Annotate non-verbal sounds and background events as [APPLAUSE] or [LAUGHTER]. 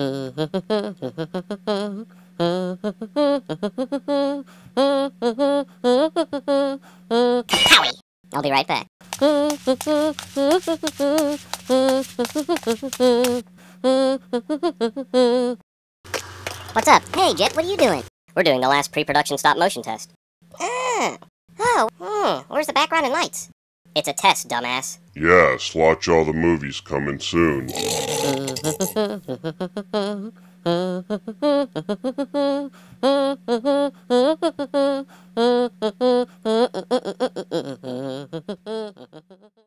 Howie! I'll be right back. What's up? Hey, Jet, what are you doing? We're doing the last pre-production stop-motion test. Ah. Oh, hmm. Where's the background and lights? It's a test, dumbass. Yeah, watch All the Movies coming soon. [LAUGHS]